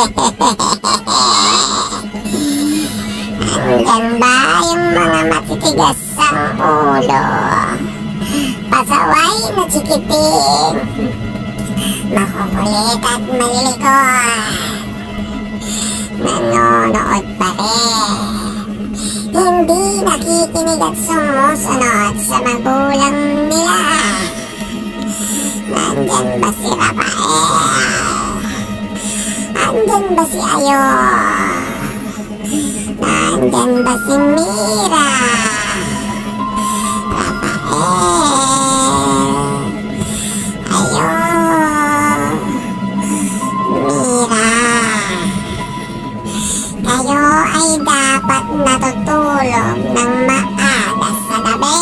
Andyan ba yung mga matitigas ang ulo? Pasaway na chikiting. Makukulit at malilikot. Nanonood pa rin. Hindi nakikinig at sumusunod sa magulang nila. Nandyan ba si Rafael? Nandyan ba si Ayon? Nandyan ba si Mira? Rafael? Mira? Kayo ay dapat natutulog ng maaga sa gabi.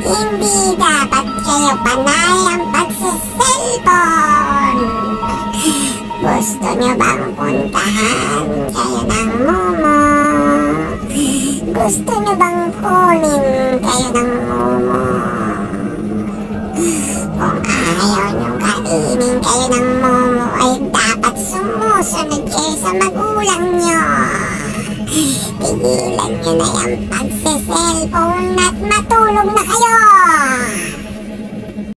Hindi dapat kayo panay ang pagsiselfon. Gusto nyo bang puntahan kayo ng mumo? Gusto nyo bang kunin kayo ng mumo? Kung ayaw nyo kainin kayo ng mumo ay dapat sumusunod kayo sa magulang nyo. Tigilan nyo na yung pagsiselfon at matulog na kayo!